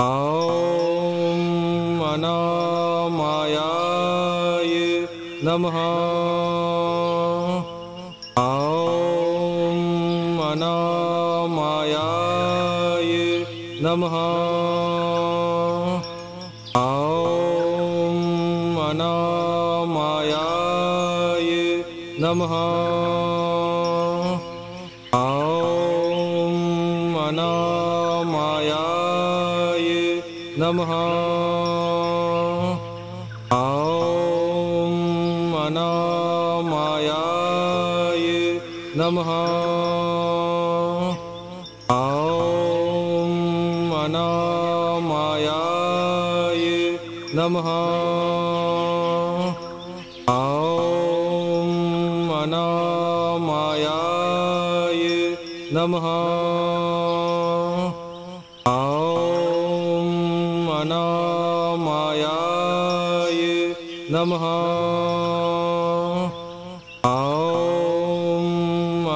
ॐ अनामायाय नमः। ॐ अनामायाय नमः। ॐ अनामायाय नमः नमः। ॐ अनामायाय नमः। ॐ अनामायाय नमः। ॐ अनामायाय नमः अनामायाय नमः। ॐ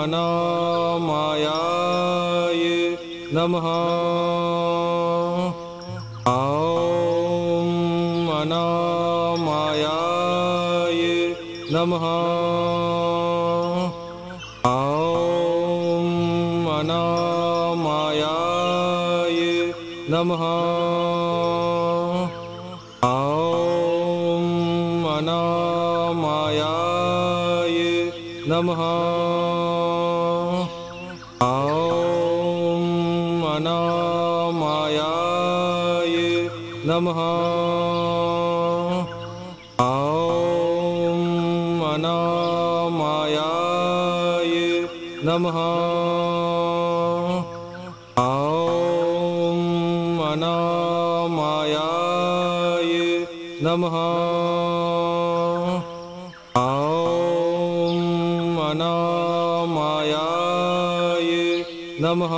अनामायाय नमः। ॐ अनामायाय नमः। ॐ अनामायाय नमः। ॐ अनामायाय नमः। ॐ अनामायाय नमः। ॐ अनामायाय नमः। अनामायाय नमः। ॐ अनामायाय नमः